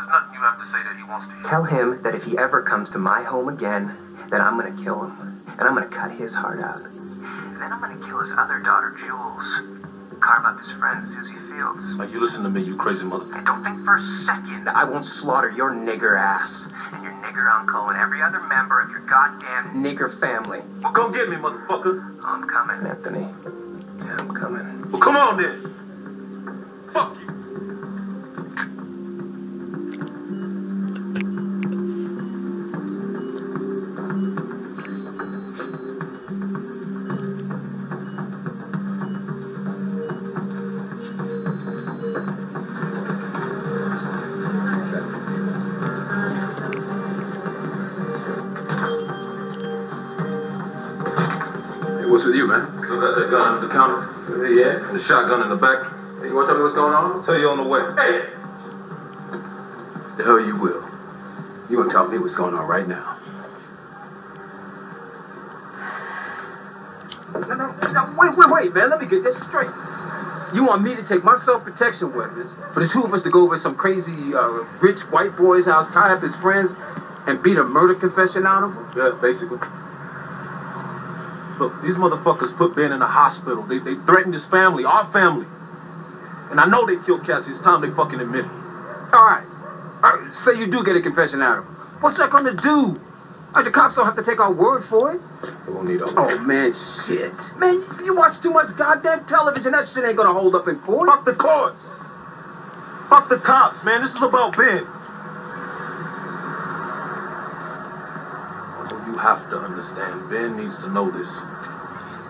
there's nothing you have to say that he wants to hear. Tell him that if he ever comes to my home again, that I'm gonna kill him. And I'm gonna cut his heart out. And then I'm gonna kill his other daughter, Jules. Carve up his friend, Susie Fields. Now you listen to me, you crazy motherfucker. And don't think for a second that I won't slaughter your nigger ass. and your nigger uncle and every other member of your goddamn Nigger family. Well, come get me, motherfucker. I'm coming. Anthony. Yeah, I'm coming. Well, come on then. With you, man? So got that gun under the counter Yeah. and the shotgun in the back. Hey, you want to tell me what's going on? I'll tell you on the way. Hey! The hell you will. You gonna tell me what's going on right now. No, no, no, wait, wait, wait, man. Let me get this straight. You want me to take my self-protection weapons for the two of us to go over some crazy uh, rich white boy's house, tie up his friends, and beat a murder confession out of him? Yeah, basically. Look, these motherfuckers put Ben in a hospital. They, they threatened his family, our family. And I know they killed Cassie. It's time they fucking admit it. All right. All right. Say you do get a confession out of him. What's that gonna do? Uh, the cops don't have to take our word for it. They won't need all Oh man, shit. Man, you watch too much goddamn television. That shit ain't gonna hold up in court. Fuck the courts. Fuck the cops, man. This is about Ben. Although you have to understand, Ben needs to know this.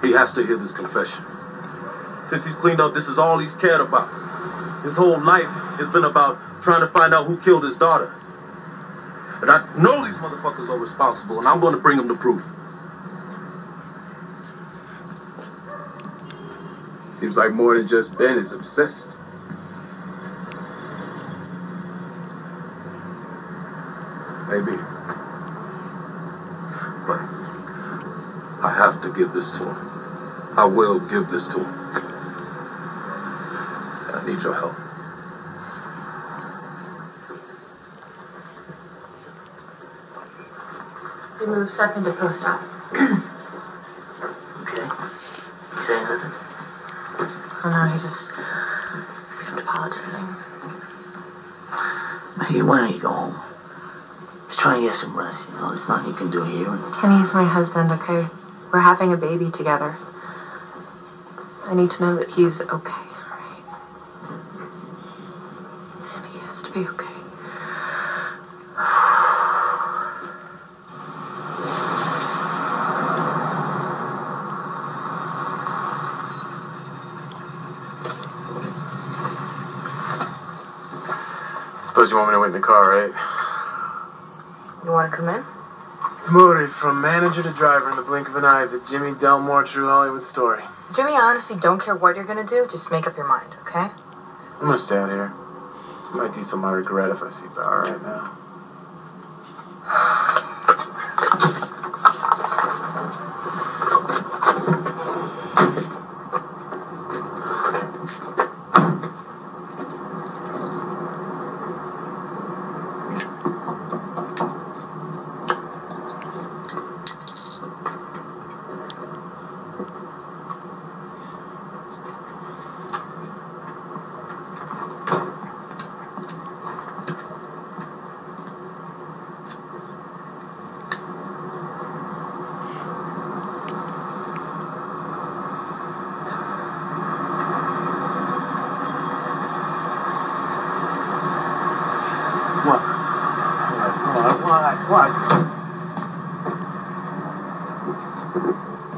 He has to hear this confession. Since he's cleaned up, this is all he's cared about. His whole life has been about trying to find out who killed his daughter. But I know these motherfuckers are responsible, and I'm going to bring them to proof. Seems like more than just Ben is obsessed. Maybe. But I have to give this to him. I will give this to him. I need your help. We move second to post op. Okay. You saying nothing? Oh no, he just he's kept apologizing. Hey, why don't you go home? Just try and get some rest, you know. There's nothing you can do here. Kenny's my husband, okay? We're having a baby together. I need to know that he's okay, alright? And he has to be okay. I Suppose you want me to wait in the car, right? You wanna come in? From manager to driver in the blink of an eye. The Jimmy Delmore true Hollywood story. Jimmy, I honestly don't care what you're gonna do, just make up your mind, okay? I'm gonna stay out here. I might do something I regret if I see Bauer right now. What? What?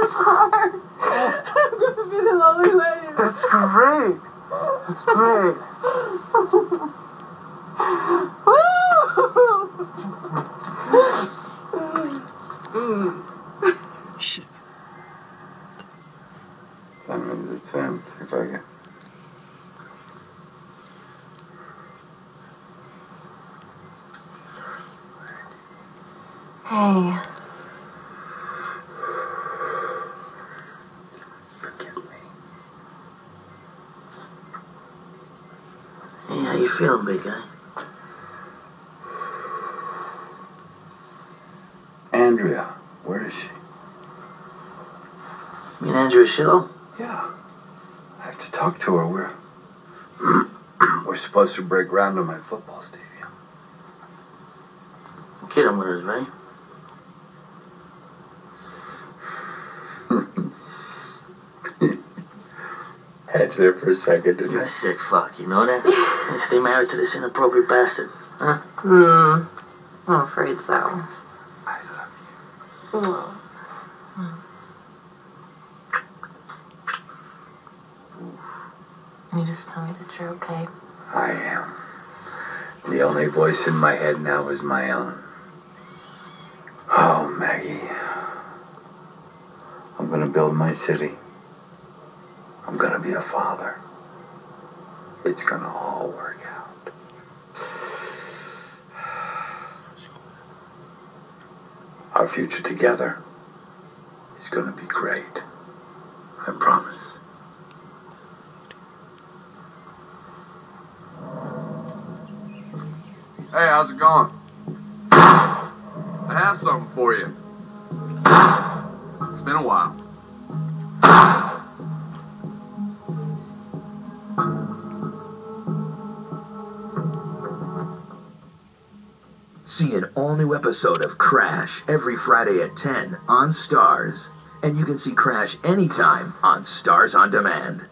This hard. I'm gonna be the lonely lady. That's great. That's great. Ten minutes in. See if I can. How you feeling, big guy? Andrea, where is she? You mean Andrea Shillo? Yeah. I have to talk to her. We're we're supposed to break ground on my football stadium. Kid, I'm with us, right? Hedge there for a second, didn't You're I? a sick fuck, you know that? You stay married to this inappropriate bastard. Huh? hmm. I'm afraid so. I love you. Oh. You just tell me that you're okay. I am. The only voice in my head now is my own. Oh, Maggie. I'm gonna build my city. Be a father. It's gonna all work out. Our future together is gonna be great. I promise. Hey, how's it going? I have something for you. It's been a while. See an all new episode of Crash every Friday at 10 on Starz. And you can see Crash anytime on Starz on Demand.